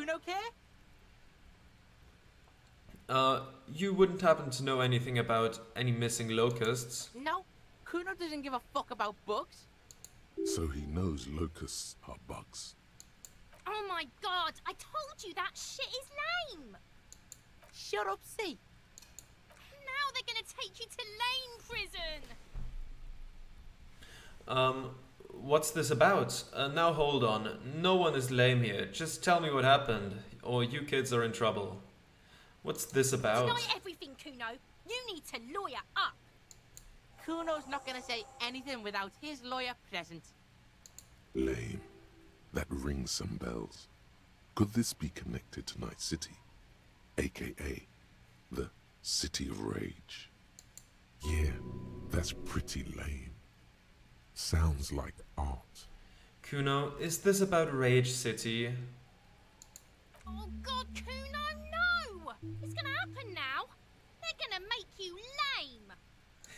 Cuno care? Uh, you wouldn't happen to know anything about any missing locusts? No, Cuno doesn't give a fuck about bugs. So he knows locusts are bugs. Oh my god, I told you that shit is lame! Shut up, see. Now they're gonna take you to lame prison! Um, what's this about? Uh, now hold on, no one is lame here. Just tell me what happened, or you kids are in trouble. What's this about? Deny everything, Cuno. You need to lawyer up. Cuno's not gonna say anything without his lawyer present. Lame. That rings some bells. Could this be connected to Night City? AKA the City of Rage. Yeah, that's pretty lame. Sounds like art. Cuno, is this about Rage City? Oh god, Cuno, no! It's gonna happen now. They're gonna make you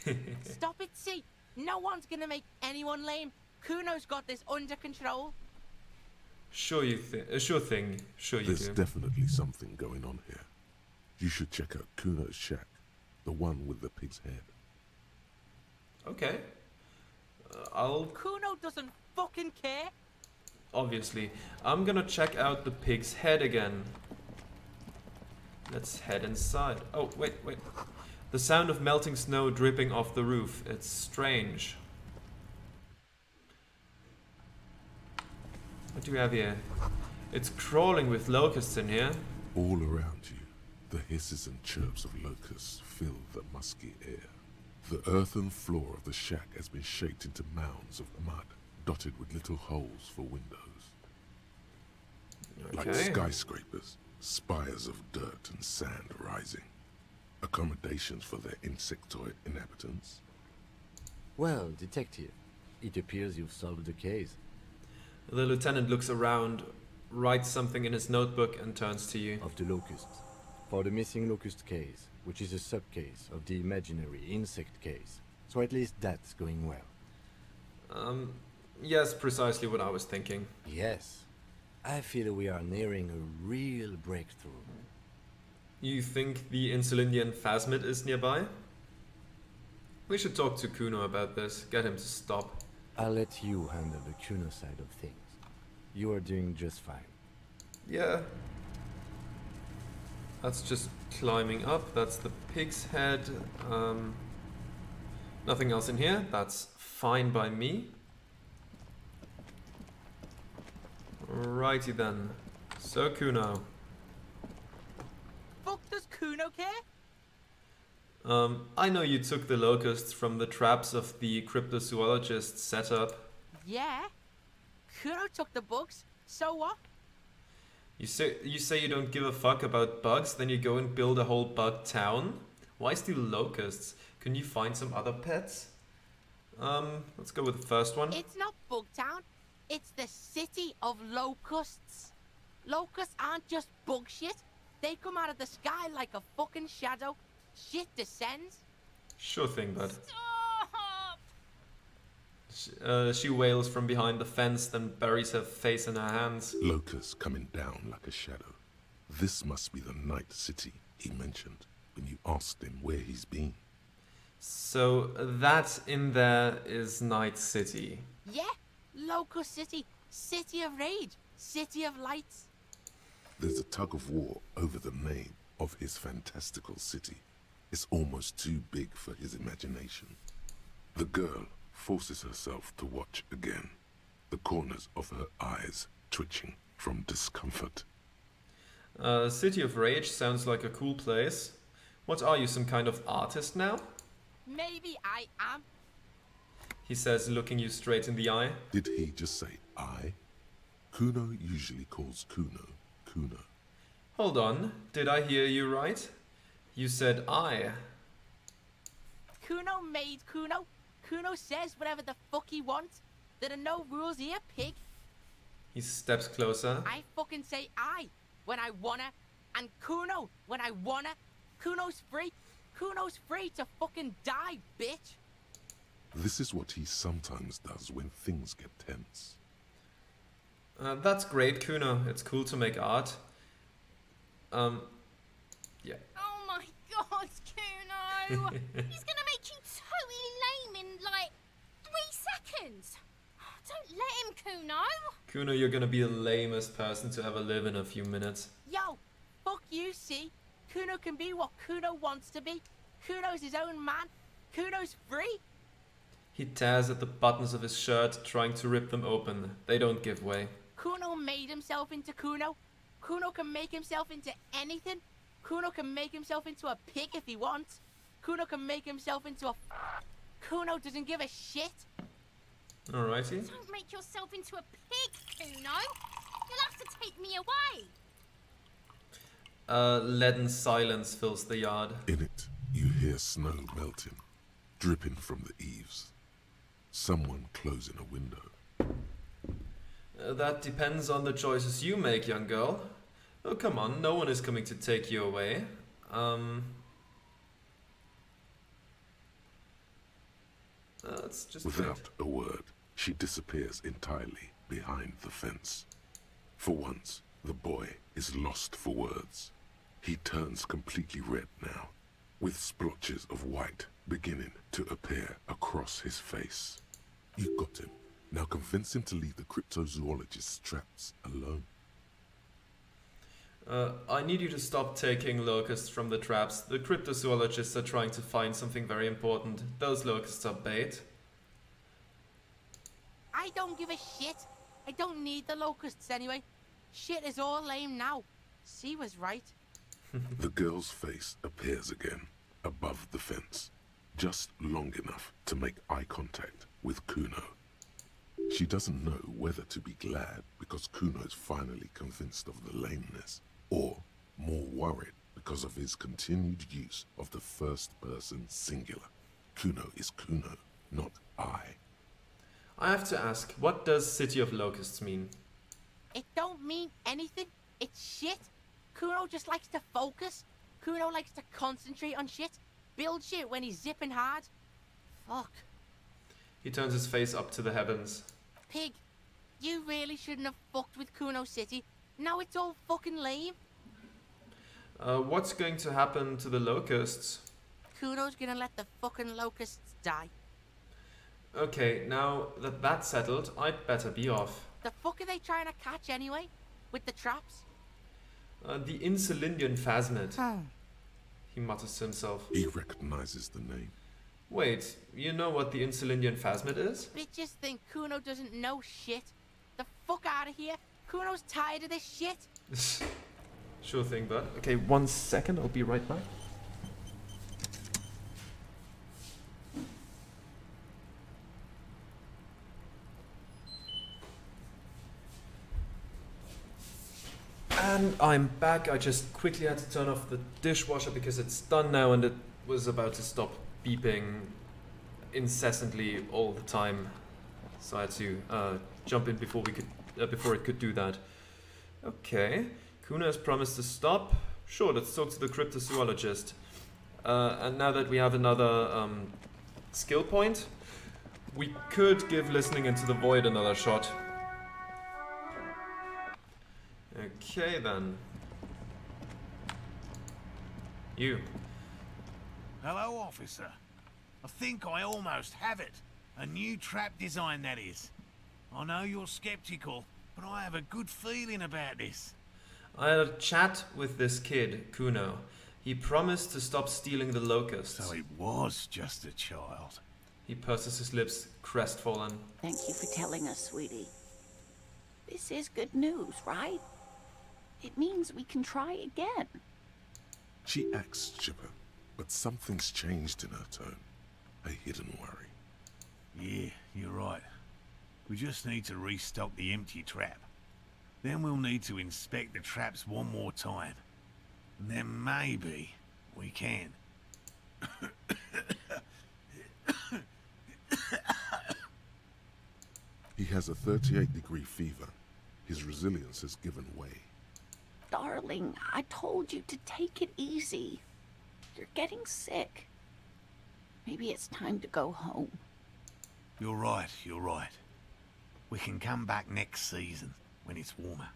lame. Stop it, see. No one's gonna make anyone lame. Cuno's got this under control. Sure you thi- uh, sure thing. Sure you There's do. definitely something going on here. You should check out Cuno's shack, the one with the pig's head. okay. I'll Cuno doesn't fucking care. obviously. I'm gonna check out the pig's head again. Let's head inside. Oh, wait, wait. The sound of melting snow dripping off the roof. It's strange. What do we have here? It's crawling with locusts in here. All around you, the hisses and chirps of locusts fill the musky air. The earthen floor of the shack has been shaped into mounds of mud, dotted with little holes for windows. Like skyscrapers, spires of dirt and sand rising. Accommodations for their insectoid inhabitants. Well, detective, it appears you've solved the case. The lieutenant looks around, writes something in his notebook, and turns to you. of the locusts. For the missing locust case, which is a subcase of the imaginary insect case. So at least that's going well. Um, yes, precisely what I was thinking. Yes. I feel we are nearing a real breakthrough. You think the Insulindian phasmid is nearby? We should talk to Cuno about this, get him to stop. I'll let you handle the Cuno side of things. You are doing just fine. Yeah. That's just climbing up. That's the pig's head. Um, nothing else in here. That's fine by me. Righty then. So Cuno. Fuck does Cuno care? Um, I know you took the locusts from the traps of the cryptozoologist setup. Yeah. Cuno took the bugs. So what? You say you say you don't give a fuck about bugs, then you go and build a whole bug town. Why still locusts? Can you find some other pets? Um, let's go with the first one. It's not Bugtown. It's the city of locusts. Locusts aren't just bug shit. They come out of the sky like a fucking shadow. Shit descends. Sure thing, bud. Stop! Sh- Uh, she wails from behind the fence, then buries her face in her hands. Locusts coming down like a shadow. This must be the night city he mentioned when you asked him where he's been. So that in there is Night City. Yeah, Locust City. City of rage. City of lights. There's a tug of war over the name of his fantastical city. It's almost too big for his imagination. The girl forces herself to watch again, the corners of her eyes twitching from discomfort. Uh, City of Rage sounds like a cool place. What are you, some kind of artist now? Maybe I am. He says, looking you straight in the eye. Did he just say I? Cuno usually calls Cuno Cuno. Hold on, did I hear you right? You said I. Cuno made Cuno. Cuno says whatever the fuck he wants. There are no rules here, pig. He steps closer. I fucking say I when I wanna, and Cuno when I wanna. Cuno's free. Cuno's free to fucking die, bitch. This is what he sometimes does when things get tense. Uh, that's great, Cuno. It's cool to make art. Um, yeah. Oh my god, Cuno! He's gonna make you totally lame in like three seconds. Don't let him, Cuno. Cuno, you're gonna be the lamest person to ever live in a few minutes. Yo, fuck you, see? Cuno can be what Cuno wants to be. Cuno's his own man. Cuno's free. He tears at the buttons of his shirt, trying to rip them open. They don't give way. Cuno made himself into Cuno. Cuno can make himself into anything. Cuno can make himself into a pig if he wants. Cuno can make himself into a. Cuno doesn't give a shit. Alrighty. Don't make yourself into a pig, Cuno. You'll have to take me away. A leaden silence fills the yard. In it, you hear snow melting, dripping from the eaves. Someone closing a window. Uh, that depends on the choices you make, young girl. Oh, come on, no one is coming to take you away. Um. Let's just wait. Without a word, she disappears entirely behind the fence. For once, the boy is lost for words. He turns completely red now, with splotches of white beginning to appear across his face. You got him. Now convince him to leave the cryptozoologist's traps alone. Uh, I need you to stop taking locusts from the traps. The cryptozoologists are trying to find something very important. Those locusts are bait. I don't give a shit. I don't need the locusts anyway. Shit is all lame now. She was right. The girl's face appears again, above the fence, just long enough to make eye contact with Cuno. She doesn't know whether to be glad because Cuno's finally convinced of the lameness, or more worried because of his continued use of the first person singular. Cuno is Cuno, not I. I have to ask, what does City of Locusts mean? It don't mean anything. It's shit. Cuno just likes to focus. Cuno likes to concentrate on shit. Build shit when he's zipping hard. Fuck. He turns his face up to the heavens. Pig, you really shouldn't have fucked with Cuno City. Now it's all fucking lame. Uh, what's going to happen to the locusts? Cuno's gonna let the fucking locusts die. Okay, now that that's settled, I'd better be off. The fuck are they trying to catch anyway? With the traps? Uh, the Insulindian phasmid, he mutters to himself. He recognizes the name. Wait, you know what the Insulindian phasmid is? Bitches think Cuno doesn't know shit. The fuck out of here. Cuno's tired of this shit. sure thing, bud. Okay, one second, I'll be right back. And I'm back. I just quickly had to turn off the dishwasher because it's done now and it was about to stop beeping incessantly all the time. So I had to uh, jump in before we could uh, before it could do that. Okay, Cuno has promised to stop. Sure, let's talk to the cryptozoologist. Uh, and now that we have another um, skill point, we could give listening into the void another shot. Okay then. You. Hello, officer. I think I almost have it. A new trap design, that is. I know you're skeptical, but I have a good feeling about this. I had a chat with this kid, Cuno. He promised to stop stealing the locusts. So it was just a child. He purses his lips, crestfallen. Thank you for telling us, sweetie. This is good news, right? It means we can try again. She acts chipper, but something's changed in her tone. A hidden worry. Yeah, you're right. We just need to restock the empty trap. Then we'll need to inspect the traps one more time. And then maybe we can. He has a 38 degree fever. His resilience has given way. Darling, I told you to take it easy. You're getting sick. Maybe it's time to go home. You're right, you're right. We can come back next season when it's warmer.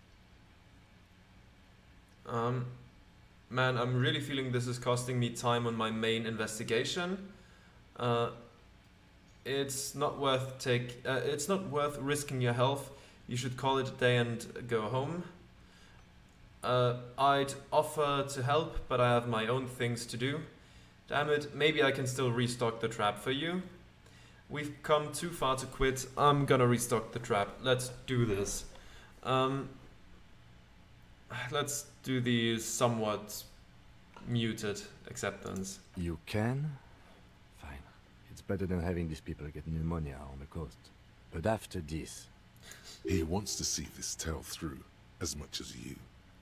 Um, man, I'm really feeling this is costing me time on my main investigation. Uh, it's not worth take. Uh, it's not worth risking your health. You should call it a day and go home. Uh, I'd offer to help, but I have my own things to do. Damn it, maybe I can still restock the trap for you. We've come too far to quit. I'm gonna restock the trap. Let's do this. Um, let's do the somewhat muted acceptance. You can? Fine. It's better than having these people get pneumonia on the coast. But after this, He wants to see this tale through as much as you.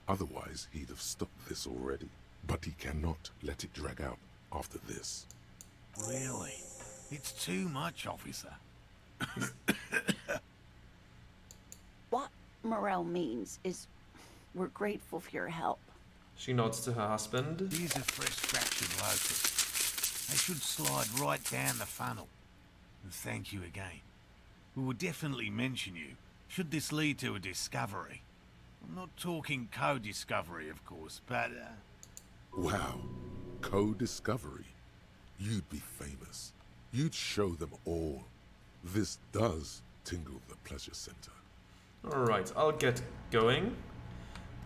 Otherwise, he'd have stopped this already. But he cannot let it drag out after this. Really? It's too much, officer. What Morell means is we're grateful for your help. She nods to her husband. These are fresh fractured locusts. They should slide right down the funnel. And thank you again. We will definitely mention you, should this lead to a discovery. I'm not talking co-discovery, of course, but, uh, Wow. Co-discovery. You'd be famous. You'd show them all. This does tingle the pleasure center. Alright, I'll get going.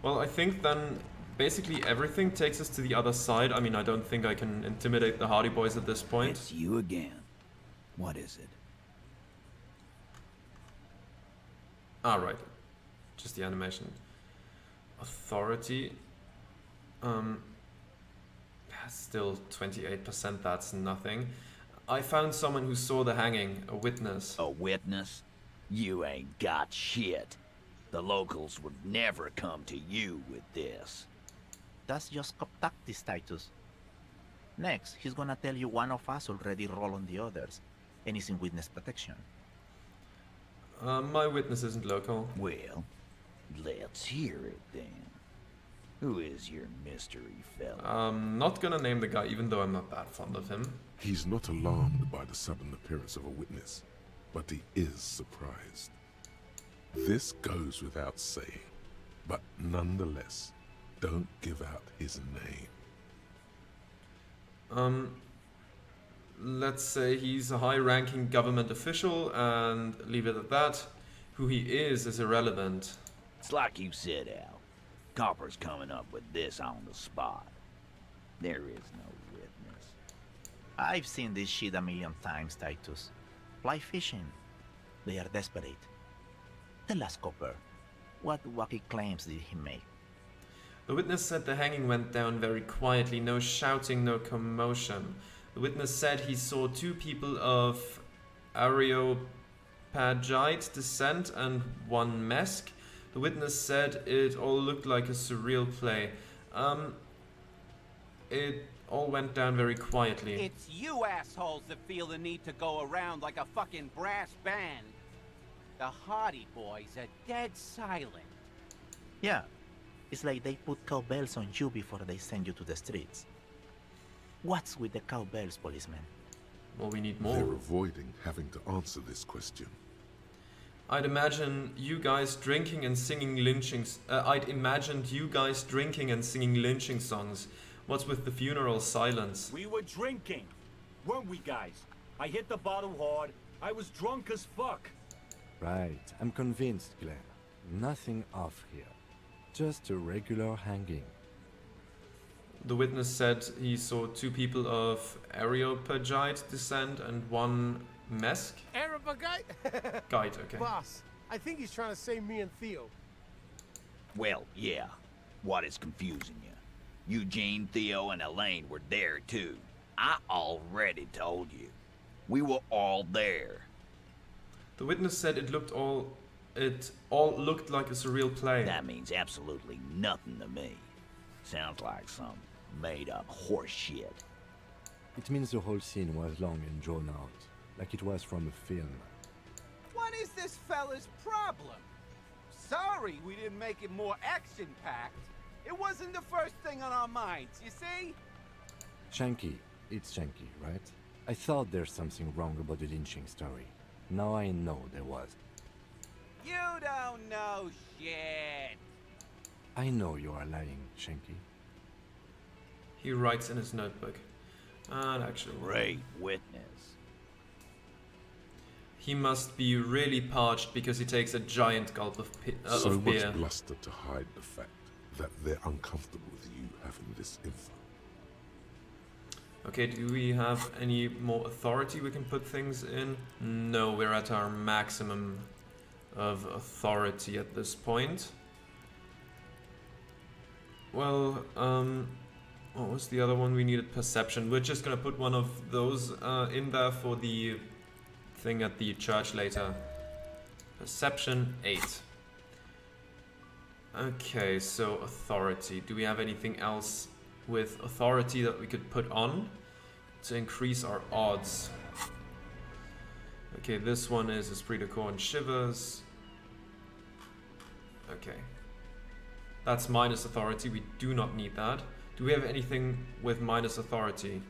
Well, I think then basically everything takes us to the other side. I mean, I don't think I can intimidate the Hardie Boys at this point. It's you again. What is it? Alright, just the animation. Authority. Um, still 28%, that's nothing. I found someone who saw the hanging, a witness. A witness? You ain't got shit. The locals would never come to you with this. That's just tactics, Titus. Next, he's gonna tell you one of us already roll on the others, and is in witness protection. Uh, my witness isn't local. Well, let's hear it then. Who is your mystery fella? I'm not gonna name the guy, even though I'm not that fond of him. He's not alarmed by the sudden appearance of a witness, but he is surprised. This goes without saying, but nonetheless, don't give out his name. Um, let's say he's a high-ranking government official, and leave it at that. Who he is is irrelevant. It's like you said, Al. Copper's coming up with this on the spot. There is no witness. I've seen this shit a million times, Titus. Fly fishing. They are desperate. Tell us, Copper, what wacky claims did he make? The witness said the hanging went down very quietly, no shouting, no commotion. The witness said he saw two people of Areopagite descent and one Mesque. The witness said it all looked like a surreal play. Um, it all went down very quietly. It's you assholes that feel the need to go around like a fucking brass band. The Hardie Boys are dead silent. Yeah, it's like they put cowbells on you before they send you to the streets. What's with the cowbells, policeman? Well, we need more. They're avoiding having to answer this question. I'd imagine you guys drinking and singing lynching. Uh, I'd imagined you guys drinking and singing lynching songs. What's with the funeral silence? We were drinking, weren't we, guys? I hit the bottle hard. I was drunk as fuck. right, I'm convinced, Glen. Nothing off here. Just a regular hanging. The witness said he saw two people of Areopagite descent and one Mesque. Arab guy? Guide, okay. Boss, I think he's trying to say me and Theo. Well, yeah. What is confusing you? Eugene, Theo, and Elaine were there too. I already told you. We were all there. The witness said it looked all it all looked like a surreal play. That means absolutely nothing to me. Sounds like some made up horseshit. It means the whole scene was long and drawn out, like it was from a film. What is this fella's problem? Sorry we didn't make it more action-packed. It wasn't the first thing on our minds, you see? Shanky, it's Shanky, right? I thought there's something wrong about the lynching story. Now I know there was. You don't know shit. I know you are lying, Shanky. He writes in his notebook. And actually, Great witness. He must be really parched because he takes a giant gulp of, uh, so of much bluster to hide the fact that they're uncomfortable with you having this info. Okay, do we have any more authority we can put things in? No, we're at our maximum of authority at this point. Well, um, what was the other one we needed? Perception. We're just gonna put one of those uh, in there for the thing at the church later. Perception 8. Okay, so authority. Do we have anything else with authority that we could put on to increase our odds? Okay, this one is Esprit de Corps and Shivers. Okay. That's minus authority. We do not need that. Do we have anything with minus authority?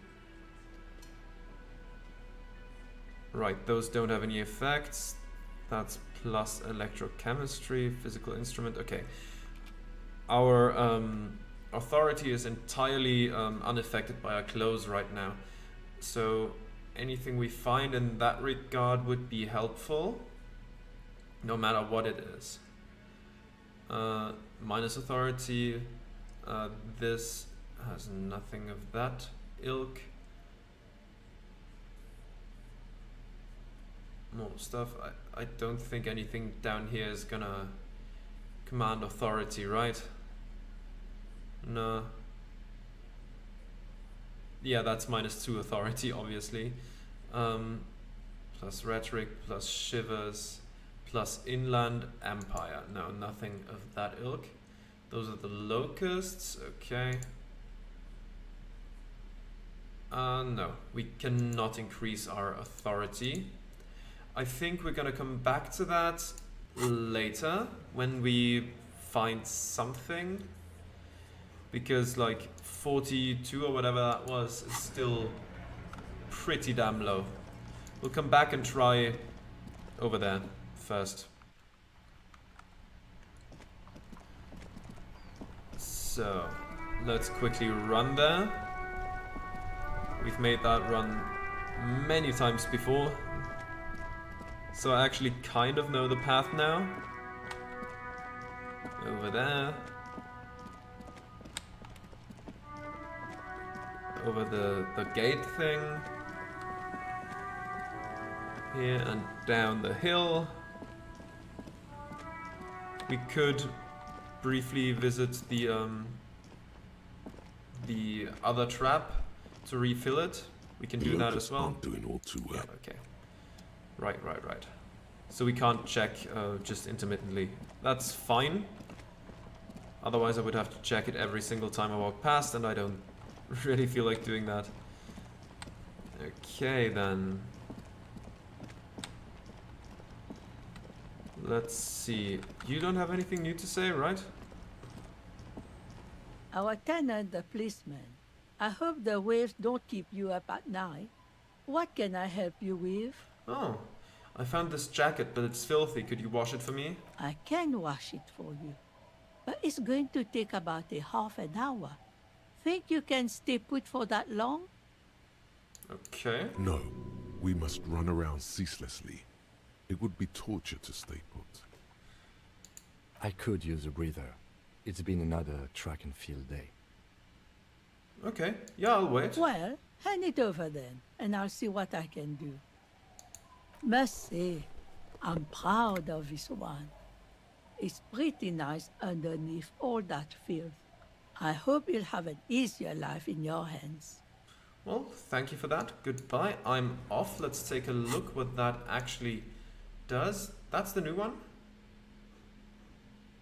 Right, those don't have any effects. That's plus electrochemistry, physical instrument. Okay. Our um, authority is entirely um, unaffected by our clothes right now. So anything we find in that regard would be helpful, no matter what it is. Uh, minus authority, uh, this has nothing of that ilk. More stuff. I, I don't think anything down here is gonna command authority, right? No. Yeah, that's minus two authority, obviously. Um, plus rhetoric, plus shivers, plus inland empire. No, nothing of that ilk. Those are the locusts. Okay. Uh, no, we cannot increase our authority. I think we're gonna come back to that later when we find something because like 42 or whatever that was is still pretty damn low. We'll come back and try over there first. So, let's quickly run there. We've made that run many times before. So I actually kind of know the path now. Over there. Over the, the gate thing. Here and down the hill. We could briefly visit the um, the other trap to refill it. We can do that as well. doing all too well. Okay. Right, right, right. So we can't check uh, just intermittently. That's fine. Otherwise I would have to check it every single time I walk past and I don't really feel like doing that. Okay then. Let's see. You don't have anything new to say, right? Our tenant, the policeman. I hope the waves don't keep you up at night. What can I help you with? Oh, I found this jacket, but it's filthy. Could you wash it for me? I can wash it for you. But it's going to take about a half an hour. Think you can stay put for that long? Okay. No, we must run around ceaselessly. It would be torture to stay put. I could use a breather. It's been another track and field day. Okay. Yeah, I'll wait. Well, hand it over then, and I'll see what I can do. Say, I'm proud of this one. It's pretty nice underneath all that filth. I hope you'll have an easier life in your hands. Well, thank you for that. Goodbye. I'm off. Let's take a look what that actually does. That's the new one?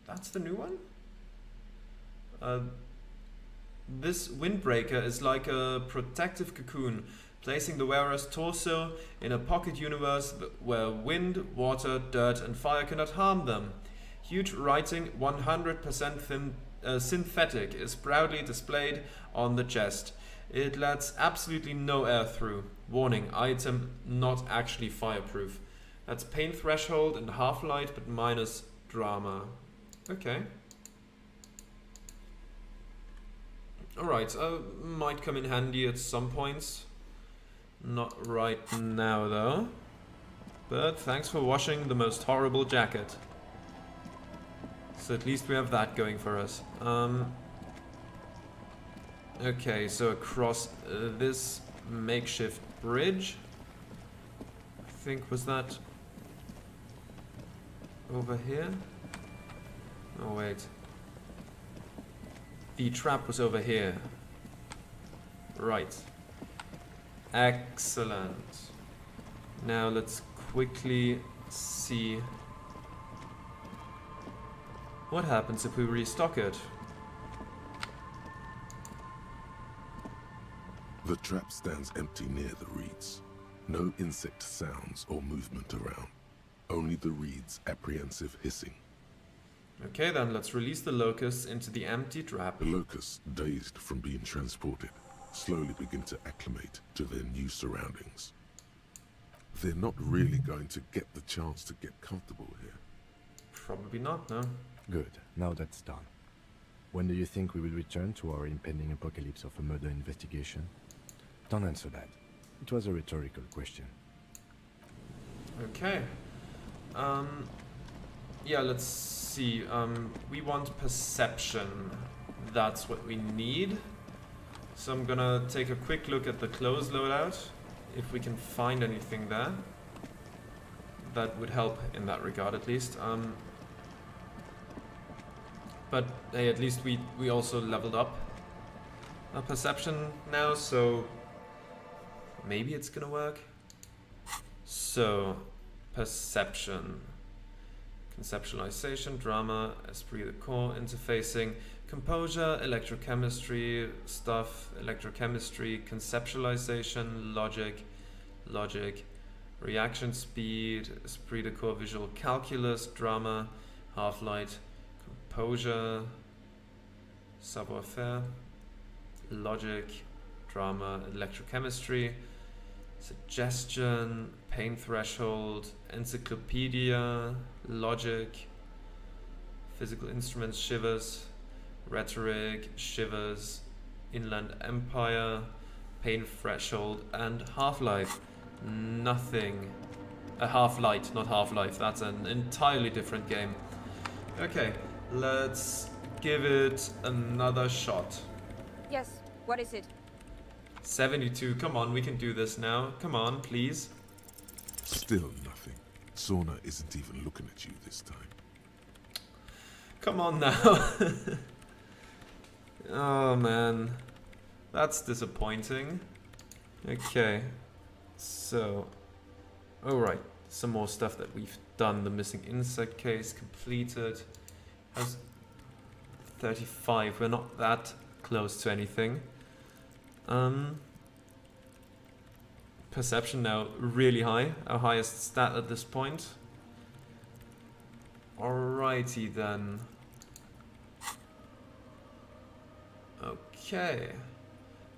That's the new one? Uh, this windbreaker is like a protective cocoon, placing the wearer's torso in a pocket universe where wind, water, dirt, and fire cannot harm them. Huge writing 100% thin, uh, synthetic is proudly displayed on the chest. It lets absolutely no air through. Warning, item not actually fireproof. That's pain threshold and half-light, but minus drama. Okay. Alright, uh, might come in handy at some points. Not right now, though. But thanks for washing the most horrible jacket. So at least we have that going for us. Um, okay, so across uh, this makeshift bridge. I think, was that over here? Oh, wait. The trap was over here. Right. Excellent. Now let's quickly see what happens if we restock it. The trap stands empty near the reeds. No insect sounds or movement around. Only the reeds' apprehensive hissing. Okay then, let's release the locusts into the empty trap. The locusts, dazed from being transported, slowly begin to acclimate to their new surroundings. They're not really going to get the chance to get comfortable here. Probably not, no. Good, now that's done. When do you think we will return to our impending apocalypse of a murder investigation? Don't answer that. It was a rhetorical question. Okay. Um, yeah, let's see. Um, we want perception. That's what we need. So I'm gonna take a quick look at the clothes loadout. If we can find anything there. That would help in that regard at least. Um, but hey, at least we, we also leveled up our perception now, so maybe it's gonna work. So, perception, conceptualization, drama, esprit de corps, interfacing, composure, electrochemistry stuff, electrochemistry, conceptualization, logic, logic, reaction speed, esprit de corps, visual calculus, drama, half-light, composure, savoir-faire, logic, drama, electrochemistry, suggestion, pain threshold, encyclopedia, logic, physical instruments, shivers, rhetoric, shivers, inland empire, pain threshold, and half-life. Nothing. A half-light, not half-life. That's an entirely different game. Okay, let's give it another shot. Yes, what is it? 72, come on, we can do this now. Come on, please. Still nothing. Soona isn't even looking at you this time. Come on now. oh man. That's disappointing. Okay. So. Alright. Some more stuff that we've done. The missing insect case completed. Has 35. We're not that close to anything. Um, perception now really high, our highest stat at this point. Alrighty then. Okay.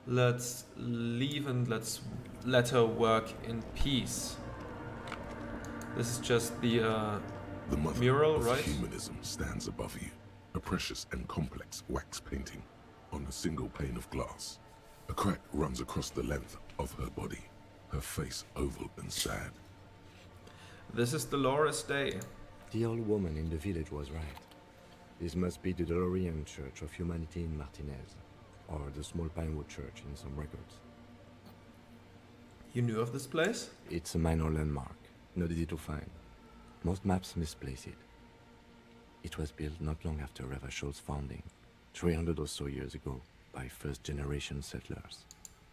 Let's leave and let's let her work in peace. This is just the, uh, the mother mural, of right? humanism stands above you, a precious and complex wax painting on a single pane of glass. A crack runs across the length of her body, her face oval and sad. This is the Dolores Dei. The old woman in the village was right. This must be the Dolorian Church of Humanity in Martinaise, or the small Pinewood Church in some records. You knew of this place? It's a minor landmark, not easy to find. Most maps misplace it. It was built not long after Ravachol's founding, 300 or so years ago, by first-generation settlers.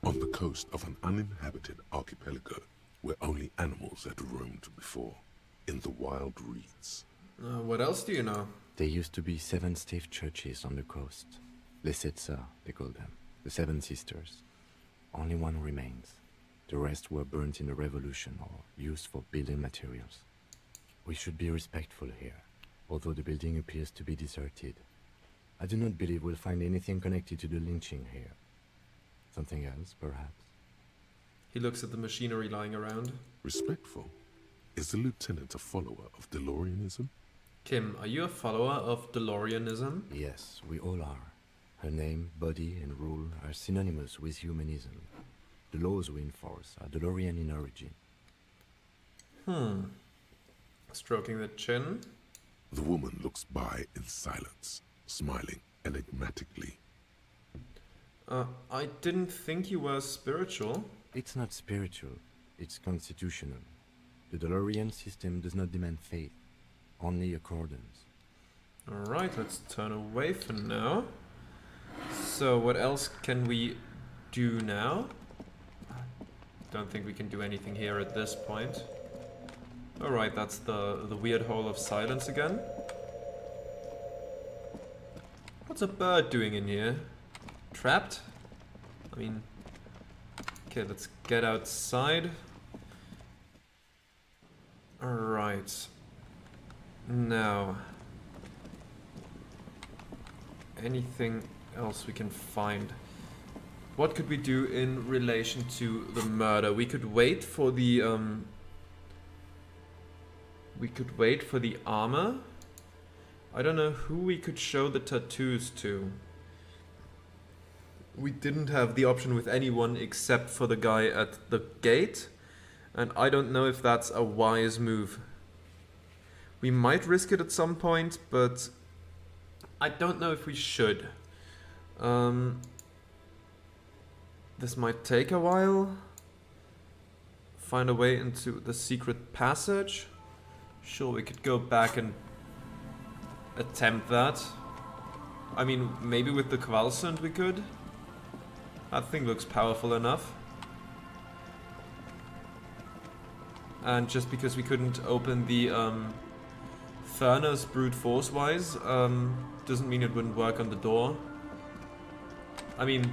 On the coast of an uninhabited archipelago where only animals had roamed before, in the wild reeds. Uh, what else do you know? There used to be seven stave churches on the coast. Les Sept Sœurs, they call them. The Seven Sisters. Only one remains. The rest were burnt in the revolution or used for building materials. We should be respectful here, although the building appears to be deserted. I do not believe we'll find anything connected to the lynching here. Something else, perhaps? He looks at the machinery lying around. Respectful? Is the lieutenant a follower of Dolorianism? Kim, are you a follower of Dolorianism? Yes, we all are. Her name, body, and rule are synonymous with humanism. The laws we enforce are Dolorian in origin. Hmm. Stroking the chin. The woman looks by in silence, smiling enigmatically. Uh, I didn't think you were spiritual. It's not spiritual, it's constitutional. The Dolorian system does not demand faith, only accordance. Alright, let's turn away for now. So, what else can we do now? Don't think we can do anything here at this point. Alright, that's the, the weird hole of silence again. What's a bird doing in here? Trapped? I mean... Okay, let's get outside. Alright. Now... Anything else we can find? What could we do in relation to the murder? We could wait for the, um... We could wait for the armor. I don't know who we could show the tattoos to. We didn't have the option with anyone except for the guy at the gate. And I don't know if that's a wise move. We might risk it at some point, but I don't know if we should. Um, this might take a while. Find a way into the secret passage. Sure, we could go back and attempt that. I mean, maybe with the Kvalsund we could. That thing looks powerful enough. And just because we couldn't open the um, furnace brute force wise, um, doesn't mean it wouldn't work on the door. I mean,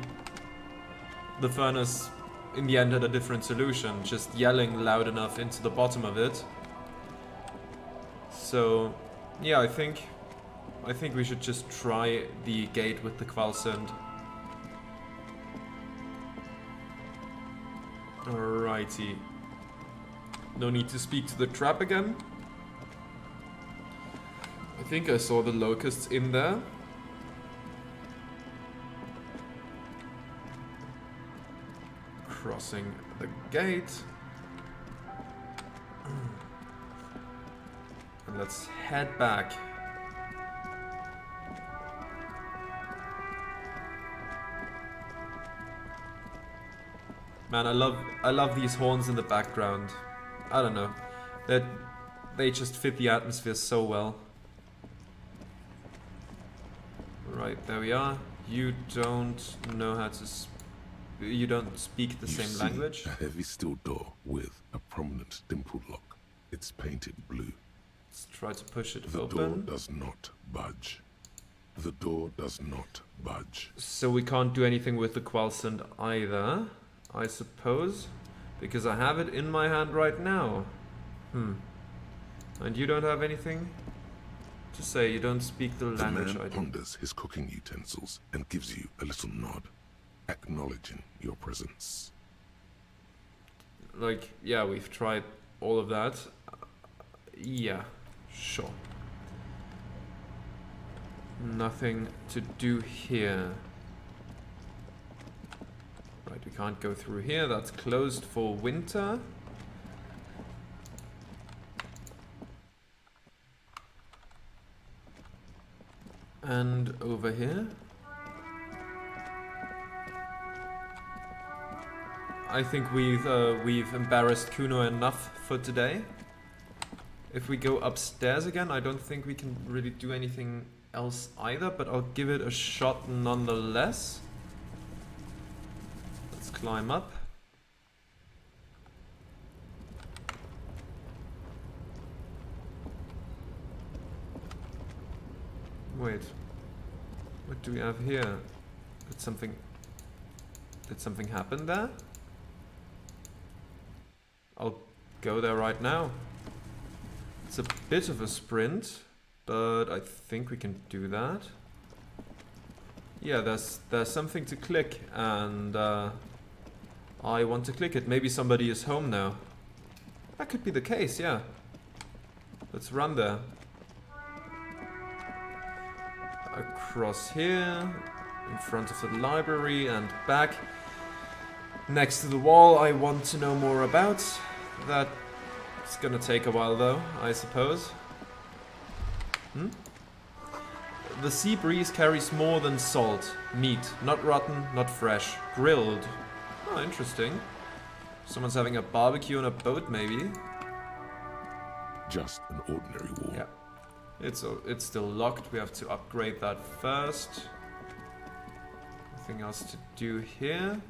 the furnace in the end had a different solution, just yelling loud enough into the bottom of it. So, yeah, I think I think we should just try the gate with the Kvalsund. Alrighty. No need to speak to the trap again. I think I saw the locusts in there. Crossing the gate. And let's head back. Man, I love I love these horns in the background. I don't know. That they just fit the atmosphere so well. Right, there we are. You don't know how to you don't speak the You same see language? A heavy steel door with a prominent dimpled lock. It's painted blue. Let's try to push it The open. door does not budge. The door does not budge. So we can't do anything with the Qualsund either, I suppose. Because I have it in my hand right now. Hmm. And you don't have anything to say, you don't speak the language. The man ponders his cooking utensils and gives you a little nod, acknowledging your presence. Like, yeah, we've tried all of that. Yeah, sure. Nothing to do here. Right, we can't go through here. That's closed for winter. And over here. I think we've uh, we've embarrassed Cuno enough for today. If we go upstairs again, I don't think we can really do anything else either, but I'll give it a shot nonetheless. Let's climb up. Wait. What do we have here? Did something... Did something happen there? I'll go there right now. It's a bit of a sprint, but I think we can do that. Yeah, there's there's something to click, and uh, I want to click it. Maybe somebody is home now. That could be the case, yeah. Let's run there. Across here. in front of the library and back. Next to the wall I want to know more about. That's gonna take a while though, I suppose. Hmm? The sea breeze carries more than salt. Meat, not rotten, not fresh. Grilled. Oh, interesting. Someone's having a barbecue on a boat, maybe. Just an ordinary wall. Yeah. It's, uh, it's still locked. We have to upgrade that first. Nothing else to do here.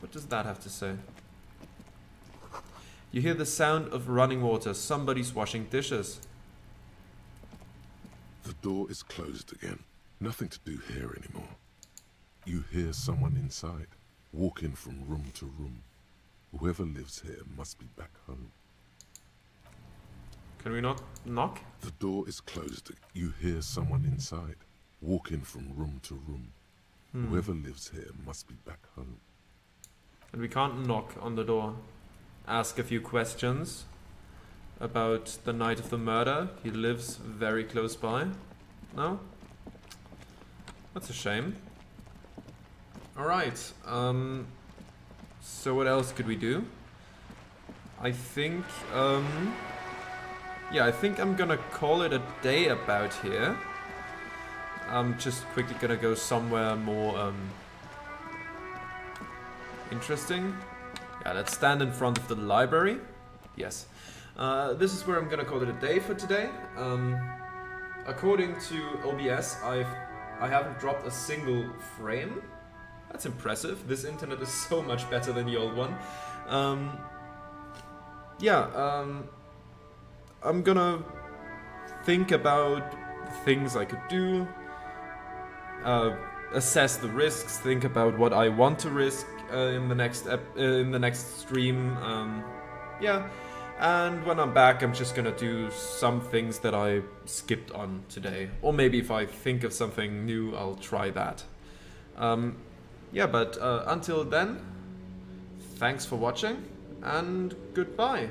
What does that have to say? You hear the sound of running water. Somebody's washing dishes. The door is closed again. Nothing to do here anymore. You hear someone inside, walking from room to room. Whoever lives here must be back home. Can we not knock? The door is closed. You hear someone inside, walking from room to room. Hmm. Whoever lives here must be back home. And we can't knock on the door. Ask a few questions about the night of the murder. He lives very close by. No? That's a shame. Alright, um... So what else could we do? I think, um... Yeah, I think I'm gonna call it a day about here. I'm just quickly gonna go somewhere more, um... Interesting. Yeah, let's stand in front of the library. Yes. Uh, this is where I'm gonna call it a day for today. Um, according to OBS, I've I haven't dropped a single frame. That's impressive. This internet is so much better than the old one. Um, yeah, um, I'm gonna think about things I could do, uh, assess the risks, think about what I want to risk in the next uh, in the next stream. Um, yeah, and when I'm back, I'm just gonna do some things that I skipped on today, or maybe if I think of something new, I'll try that. Um, yeah, but uh, until then, thanks for watching and goodbye.